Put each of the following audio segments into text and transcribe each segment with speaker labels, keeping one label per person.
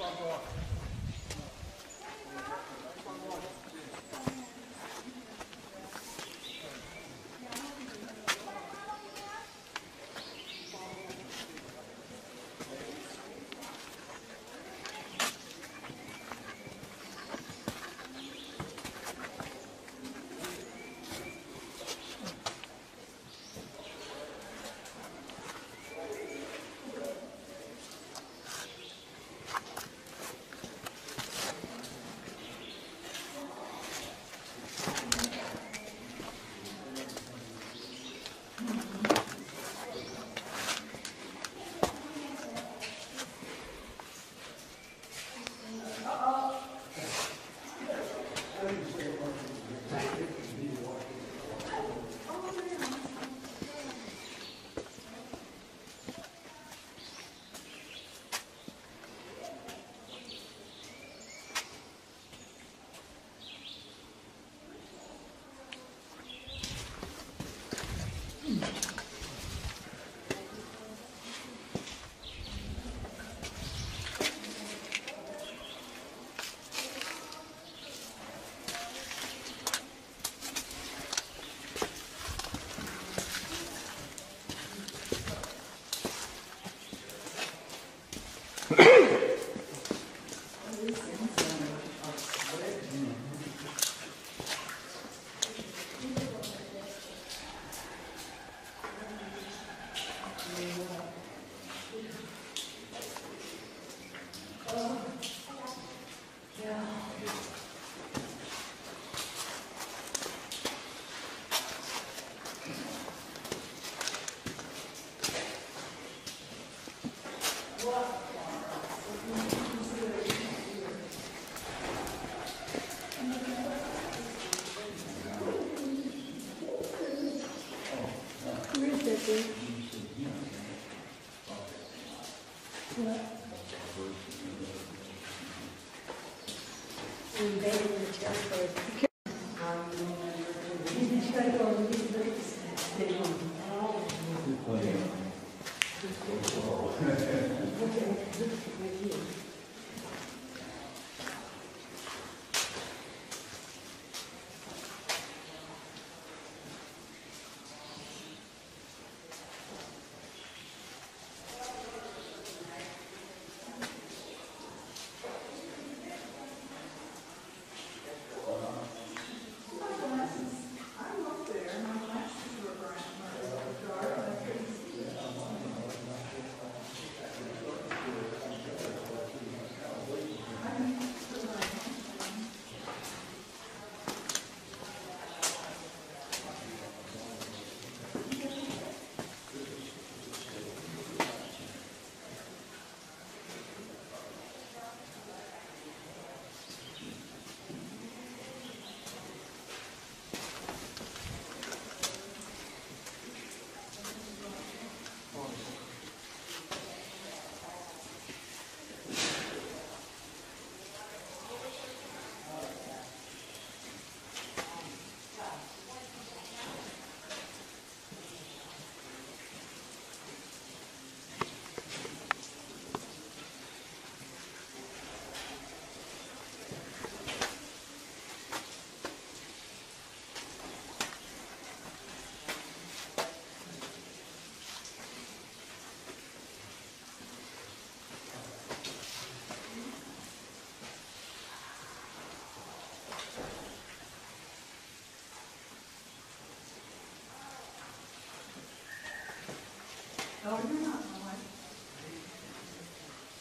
Speaker 1: front door.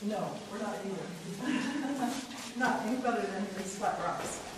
Speaker 1: No, we're not either. any better than these flat rocks.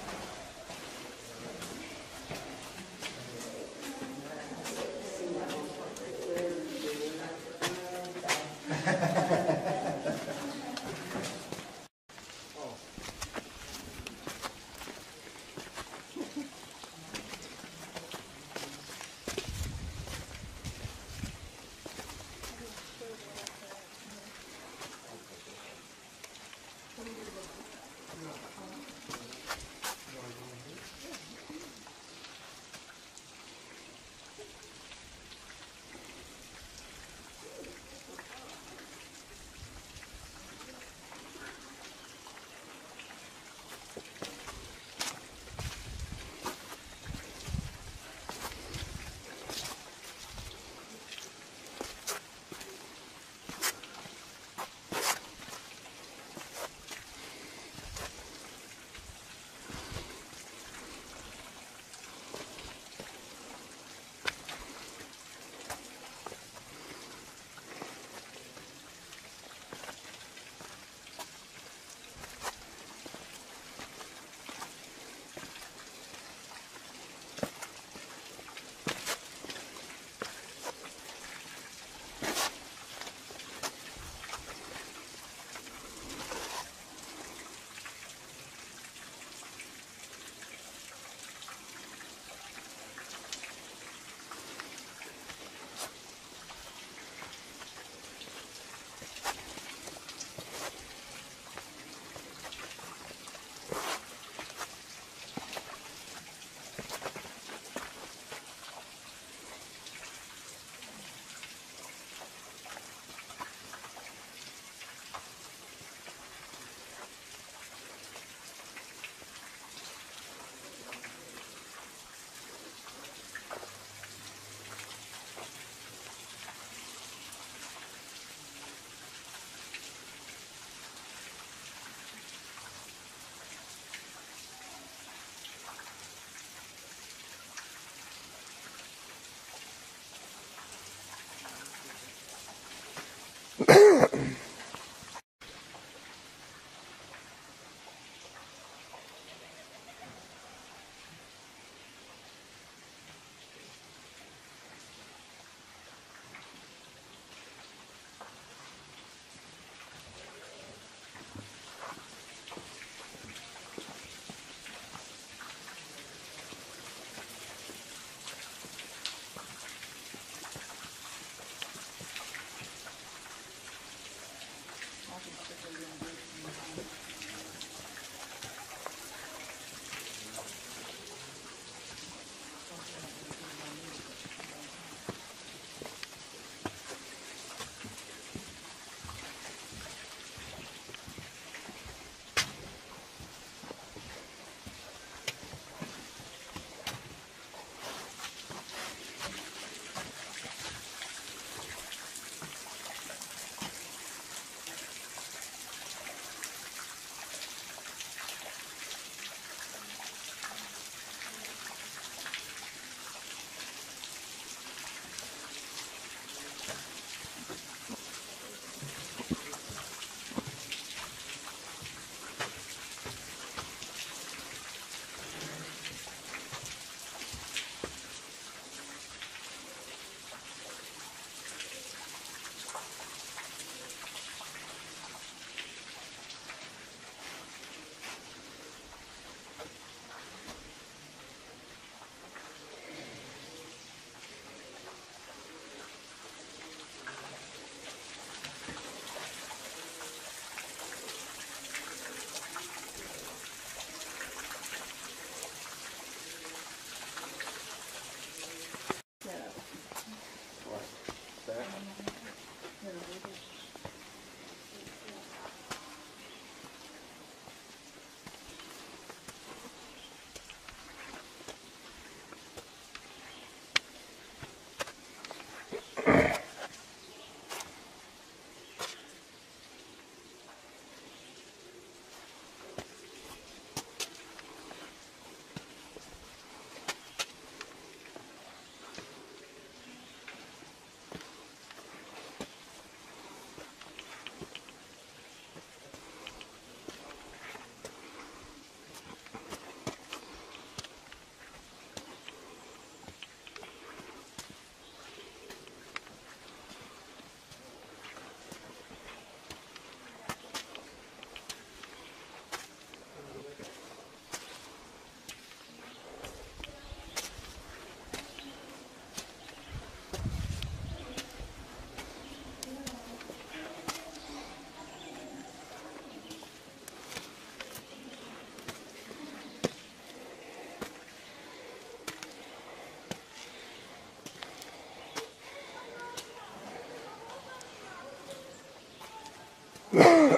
Speaker 1: Yeah.